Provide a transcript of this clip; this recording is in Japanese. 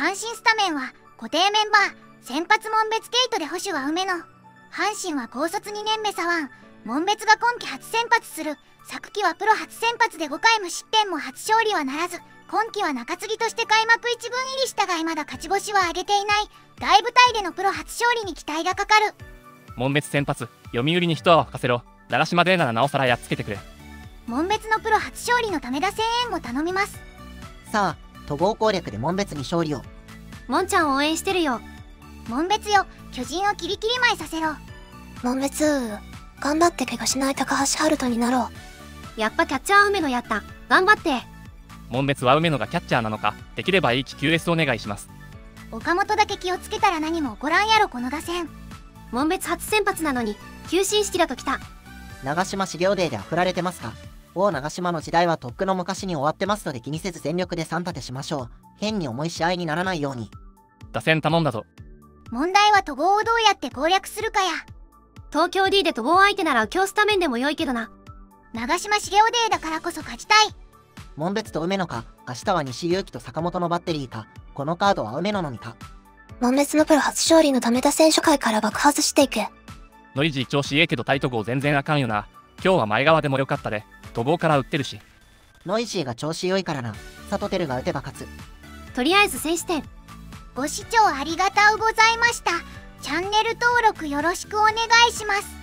阪神スタメンは固定メンバー先発門別ケイトで保守は梅野阪神は高卒2年目左腕門別が今季初先発する昨季はプロ初先発で5回無失点も初勝利はならず今季は中継ぎとして開幕一軍入りしたが未だ勝ち星は挙げていない大舞台でのプロ初勝利に期待がかかる門別先発読売に一泡吹かせろ長島でならなおさらやっつけてくれ門別のプロ初勝利のためだ声援を頼みますさあ都合攻略で門別に勝利を。もんちゃん応援してるよ。門別よ。巨人をキリキリ舞いさせろ。門別頑張って怪我しない高橋遥人になろやっぱキャッチャー梅野やった。頑張って。門別は梅野がキャッチャーなのか。できればいい気 QS お願いします。岡本だけ気をつけたら何も起こらんやろこの打線。門別初先発なのに急進式だときた。長島茂雄デーで振られてますか王長島の時代はとっくの昔に終わってますので気にせず全力で3立てしましょう。変に重い試合にならないように。打線頼んだぞ。問題は戸郷をどうやって攻略するかや。東京 D で戸郷相手なら今日スタメンでも良いけどな。長島茂雄デーだからこそ勝ちたい。門別と梅野か。明日は西勇輝と坂本のバッテリーか。このカードは梅野のみか。う門別のプロ初勝利のためだ選手会から爆発していく。ノイジー調子ええけどタイト号全然あかんよな今日は前側でもよかったで戸郷から打ってるし。ノイジーが調子良いからな。佐藤輝が打てば勝つ。とりあえず選手点ご視聴ありがとうございました。チャンネル登録よろしくお願いします